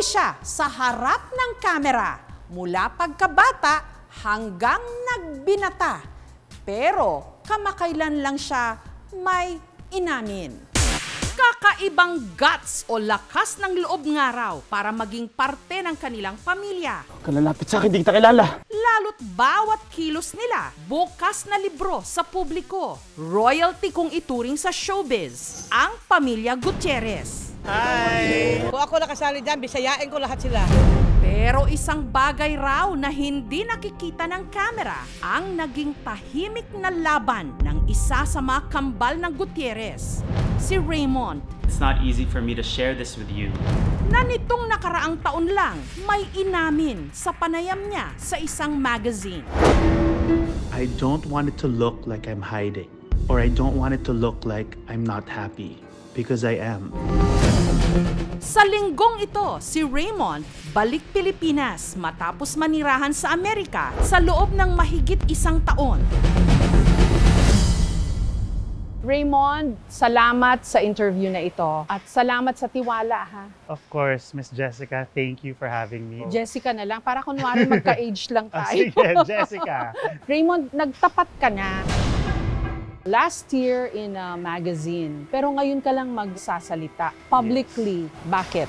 Pogi siya sa harap ng kamera mula pagkabata hanggang nagbinata. Pero kamakailan lang siya may inamin. Kakaibang guts o lakas ng loob nga raw para maging parte ng kanilang pamilya. Kalalapit sa akin, di kita kilala. Lalo't bawat kilos nila, bukas na libro sa publiko. Royalty kung ituring sa showbiz, ang pamilya Gutierrez. Kung ako nakasali dyan, bisayain ko lahat sila. Pero isang bagay raw na hindi nakikita ng kamera ang naging tahimik na laban ng isa sa mga kambal ng Gutierrez, si Raymond, It's not easy for me to share this with you. na nitong nakaraang taon lang may inamin sa panayam niya sa isang magazine. I don't want it to look like I'm hiding, or I don't want it to look like I'm not happy, because I am. Sa linggong ito, si Raymond balik Pilipinas matapos manirahan sa Amerika sa loob ng mahigit isang taon. Raymond, salamat sa interview na ito at salamat sa tiwala ha. Of course, Miss Jessica, thank you for having me. Jessica na lang, para kunwari magka-age lang Ah, tayo. sige, Jessica. Raymond, nagtapat ka na. Last year in a magazine, pero ngayon ka lang magsasalita publicly. Bakit?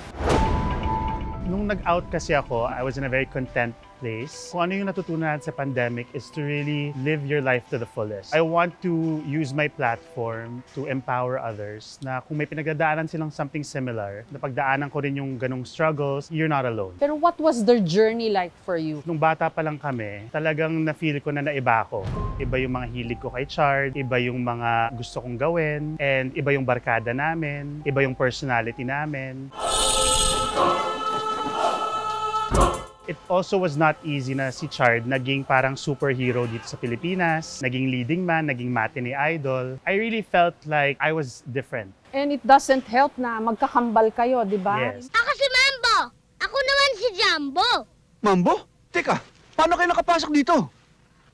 Nung nag-out kasi ako, I was in a very content place. Kung ano yung natutunan sa pandemic is to really live your life to the fullest. I want to use my platform to empower others na kung may pinagdadaanan silang something similar, na pagdaanan ko rin yung ganong struggles, you're not alone. Pero what was their journey like for you? Nung bata pa lang kami, talagang na-feel ko na naiba ako. Iba yung mga hilig ko kay Chard, iba yung mga gusto kong gawin, and iba yung barkada namin, iba yung personality namin. It also was not easy na si Chard naging parang superhero dito sa Pilipinas, naging leading man, naging matinee idol. I really felt like I was different. And it doesn't help na magkakambal kayo, di ba? Yes. Ako si Mambo. Ako naman si Jumbo. Mambo? Teka, paano kayo nakapasok dito?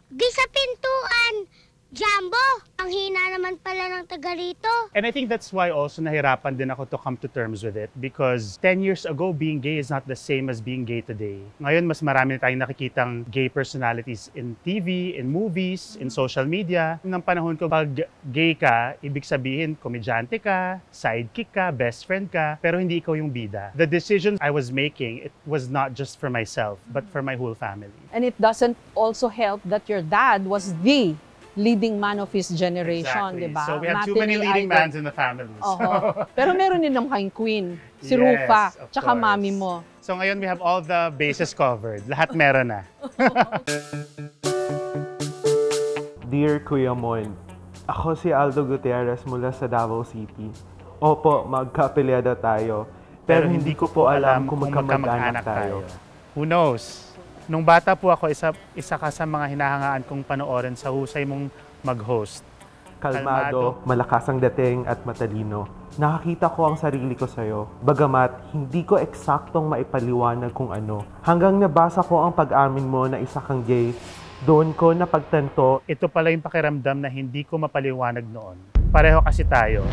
Di sa pintuan. Jumbo, ang hina naman pala ng taga rito. And I think that's why also nahirapan din ako to come to terms with it because 10 years ago, being gay is not the same as being gay today. Ngayon, mas marami na tayong nakikitang gay personalities in TV, in movies, in social media. Nang panahon ko, pag gay ka, ibig sabihin, komedyante ka, sidekick ka, best friend ka, pero hindi ikaw yung bida. The decisions I was making, it was not just for myself, but for my whole family. And it doesn't also help that your dad was the leading man of his generation, di ba? So we have too many leading idol. mans in the family. So- Oho. Pero meron din naman kayong queen, si Yes, Rufa, tsaka course. mami mo. So ngayon we have all the bases covered. Lahat meron na. Dear Kuya Mon, ako si Aldo Gutierrez mula sa Davao City. Opo, magkapelyada tayo. Pero, hindi ko po alam kung magkamag-anak tayo. Who knows? Nung bata po ako, isa, isa ka sa mga hinahangaan kong panoorin sa husay mong mag-host. Kalmado, malakas ang dating at matalino. Nakakita ko ang sarili ko sa'yo. Bagamat, hindi ko eksaktong maipaliwanag kung ano. Hanggang nabasa ko ang pag-amin mo na isa kang gay, doon ko napagtanto Ito pala yung pakiramdam na hindi ko mapaliwanag noon. Pareho kasi tayo.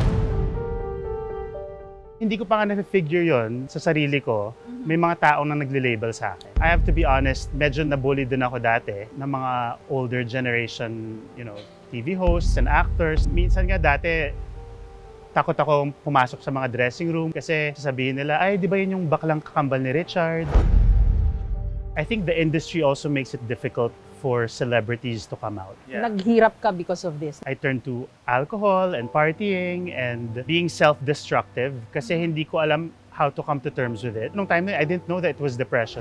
Hindi ko pa nga na-figure yon sa sarili ko. May mga taong na nagle-label sa akin. I have to be honest, medyo nabully din ako dati ng mga older generation, you know, TV hosts and actors. Minsan nga dati, takot ako pumasok sa mga dressing room kasi sasabihin nila, ay, di ba yun yung baklang kakambal ni Richard? I think the industry also makes it difficult for celebrities to come out. Naghirap ka because of this. I turned to alcohol and partying and being self-destructive kasi hindi ko alam how to come to terms with it. Nung time na I didn't know that it was depression.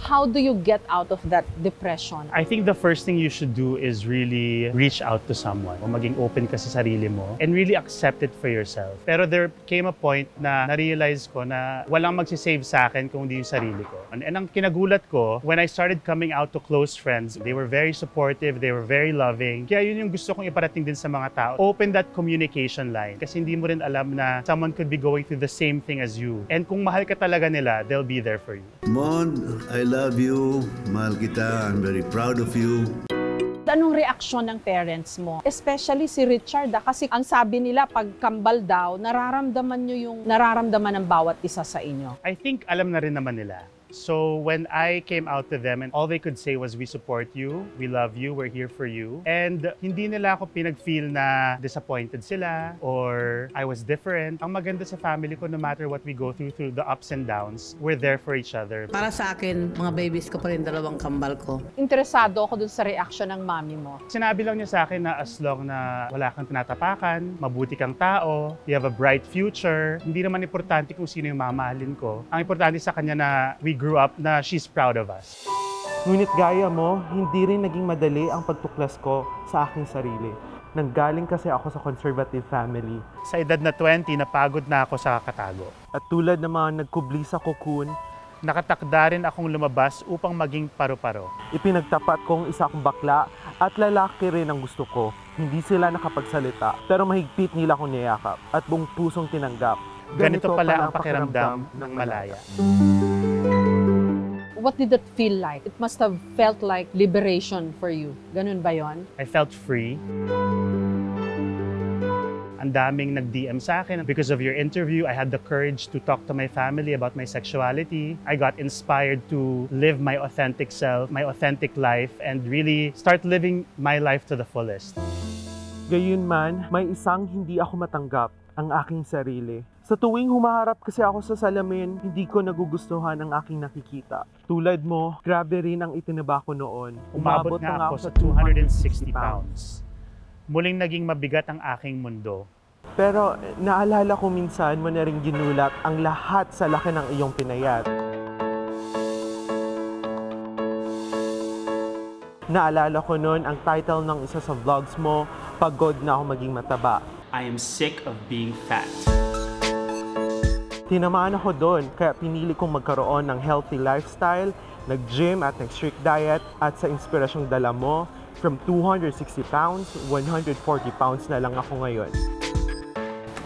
How do you get out of that depression? I think the first thing you should do is really reach out to someone. O maging open ka sa sarili mo and really accept it for yourself. Pero there came a point na na-realize ko na walang magsisave sa akin kung hindi yung sarili ko. And, and ang kinagulat ko, when I started coming out to close friends, they were very supportive, they were very loving. Kaya yun yung gusto kong iparating din sa mga tao. Open that communication line. Kasi hindi mo rin alam na someone could be going through the same thing as you. And kung mahal ka talaga nila, they'll be there for you. Mon, I love you. Mahal kita. I'm very proud of you. Anong reaksyon ng parents mo? Especially si Richard, ah, kasi ang sabi nila, pag kambal daw, nararamdaman nyo yung nararamdaman ng bawat isa sa inyo. I think alam na rin naman nila. So when I came out to them and all they could say was we support you, we love you, we're here for you. And hindi nila ako pinag-feel na disappointed sila or I was different. Ang maganda sa family ko no matter what we go through through the ups and downs, we're there for each other. Para sa akin, mga babies ko pa rin dalawang kambal ko. Interesado ako dun sa reaksyon ng mami mo. Sinabi lang niya sa akin na as long na wala kang tinatapakan, mabuti kang tao, you have a bright future, hindi naman importante kung sino yung mamahalin ko. Ang importante sa kanya na we grew up na she's proud of us. Ngunit gaya mo, hindi rin naging madali ang pagtuklas ko sa aking sarili. Nanggaling kasi ako sa conservative family. Sa edad na 20, napagod na ako sa katago. At tulad ng mga nagkubli sa cocoon, Nakatakda rin akong lumabas upang maging paro-paro. ipinagtapat kong isa akong bakla at lalaki rin ang gusto ko. Hindi sila nakapagsalita, pero mahigpit nila akong niyakap at buong pusong tinanggap. Ganito pala ang pakiramdam ng malaya. What did it feel like? It must have felt like liberation for you. Ganun ba yon? I felt free. Ang daming nag-DM sa akin. Because of your interview, I had the courage to talk to my family about my sexuality. I got inspired to live my authentic self, my authentic life, and really start living my life to the fullest. Gayunman, may isang hindi ako matanggap, ang aking sarili. Sa tuwing humaharap kasi ako sa salamin, hindi ko nagugustuhan ang aking nakikita. Tulad mo, grabe rin ang itinaba ko noon. Umabot nga ako sa 260 pounds. Muling naging mabigat ang aking mundo. Pero eh, naalala ko minsan mo na rin ginulat ang lahat sa laki ng iyong pinayat. Naalala ko noon ang title ng isa sa vlogs mo, Pagod na ako maging mataba. I am sick of being fat. Tinamaan ako doon, kaya pinili kong magkaroon ng healthy lifestyle, nag-gym at nag-strict diet, at sa inspirasyong dala mo, from 260 pounds, 140 pounds na lang ako ngayon.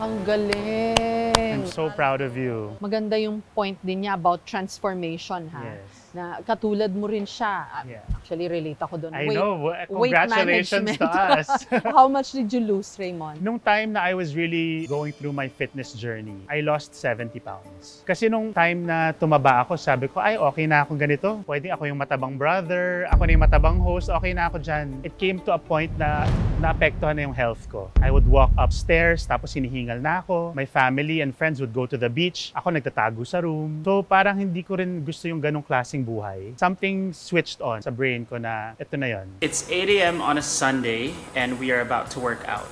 Ang galing! I'm so proud of you. Maganda yung point din niya about transformation, ha? Yes. Na katulad mo rin siya. Ah, Yeah. Actually, relate ako doon. I Weight- know. weight Congratulations to management. us. How much did you lose, Raymond? Nung time na I was really going through my fitness journey, I lost 70 pounds. Kasi nung time na tumaba ako, sabi ko, ay, okay na ako ganito. Pwede ako yung matabang brother, ako na yung matabang host, okay na ako dyan. It came to a point na naapektuhan na yung health ko. I would walk upstairs, tapos hinihingal na ako. My family and friends would go to the beach. Ako nagtatago sa room. So parang hindi ko rin gusto yung ganong klaseng buhay. Something switched on sa brain ko na ito na yon. It's 8 a.m. on a Sunday, and we are about to work out.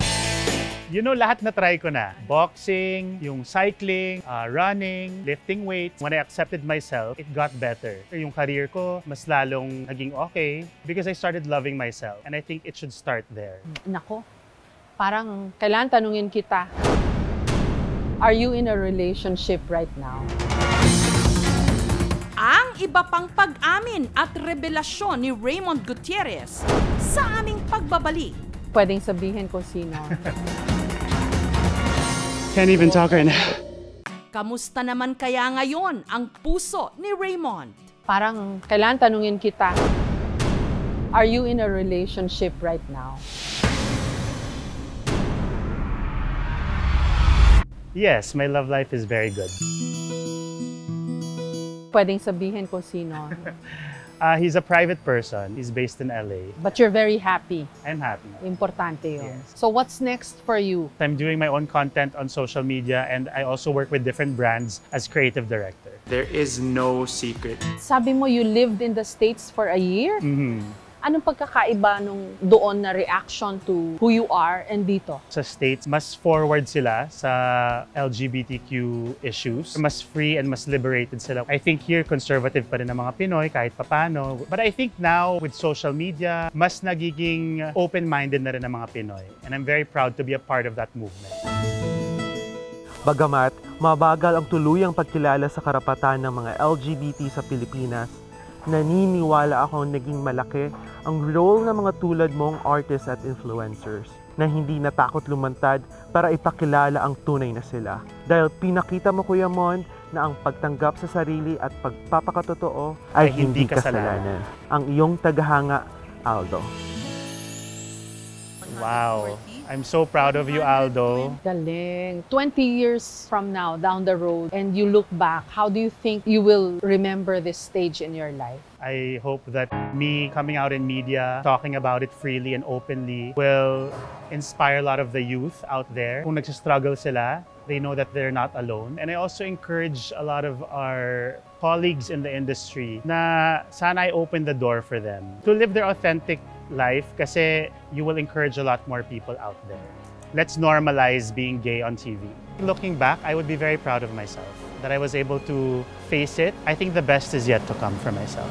You know, lahat na try ko na. Boxing, yung cycling, uh, running, lifting weights. When I accepted myself, it got better. Yung career ko, mas lalong naging okay because I started loving myself. And I think it should start there. Nako, parang kailangan tanungin kita. Are you in a relationship right now? Ang iba pang pag-amin at revelasyon ni Raymond Gutierrez sa aming pagbabalik. Pwedeng sabihin kung sino. Can't even talk right now. Kamusta naman kaya ngayon ang puso ni Raymond? Parang kailangan tanungin kita. Are you in a relationship right now? Yes, my love life is very good. Pwedeng sabihin kung sino. Uh, he's a private person. He's based in LA. But you're very happy. I'm happy. Importante yun. Yes. So what's next for you? I'm doing my own content on social media and I also work with different brands as creative director. There is no secret. Sabi mo you lived in the States for a year? Mhm. Anong pagkakaiba nung doon na reaction to who you are and dito? sa States, mas forward sila sa LGBTQ issues. Mas free and mas liberated sila. I think here, conservative pa rin ang mga Pinoy kahit papano. But I think now, with social media, mas nagiging open-minded na rin ang mga Pinoy. And I'm very proud to be a part of that movement. Bagamat mabagal ang tuluyang pagkilala sa karapatan ng mga LGBT sa Pilipinas, naniniwala akong naging malaki ang role ng mga tulad mong artists at influencers na hindi natakot lumantad para ipakilala ang tunay na sila. Dahil pinakita mo, Kuya Mon, na ang pagtanggap sa sarili at pagpapakatotoo ay, Ay hindi hindi kasalanan. Ang iyong tagahanga, Aldo. Wow. I'm so proud of you, Aldo. Galing. 20 years from now, down the road, and you look back, how do you think you will remember this stage in your life? I hope that me coming out in media, talking about it freely and openly will inspire a lot of the youth out there. Kung nagsistruggle sila, they know that they're not alone. And I also encourage a lot of our colleagues in the industry na sana I open the door for them to live their authentic life kasi you will encourage a lot more people out there. Let's normalize being gay on TV. Looking back, I would be very proud of myself that I was able to face it. I think the best is yet to come for myself.